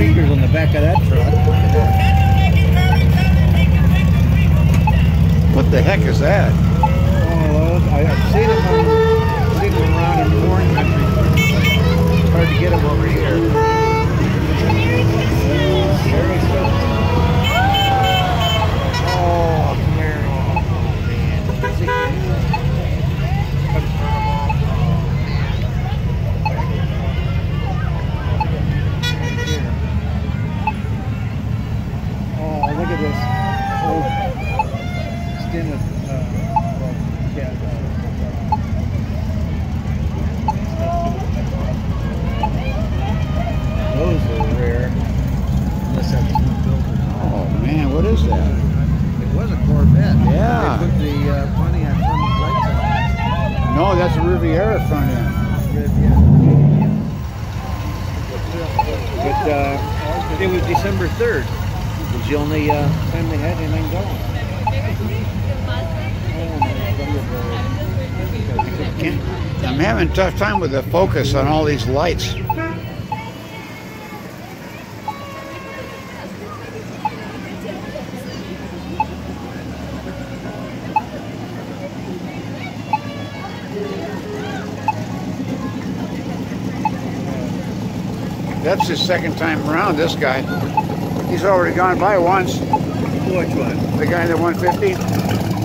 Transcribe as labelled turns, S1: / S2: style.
S1: speakers on the back of that truck.
S2: What the heck is that?
S1: Oh, I've seen them, skin of uh, well, cat. Uh, those are rare. Unless that's new building.
S2: Oh man, what is that?
S1: It was a Corvette.
S2: Yeah.
S1: They put the uh, Pontiac front lights on.
S2: No, that's a Riviera front end.
S1: Red. But uh, it was December 3rd. It was the only uh, time they had anything going.
S2: Having a tough time with the focus on all these lights. That's his second time around, this guy. He's already gone by once.
S1: Which one?
S2: The guy in the 150.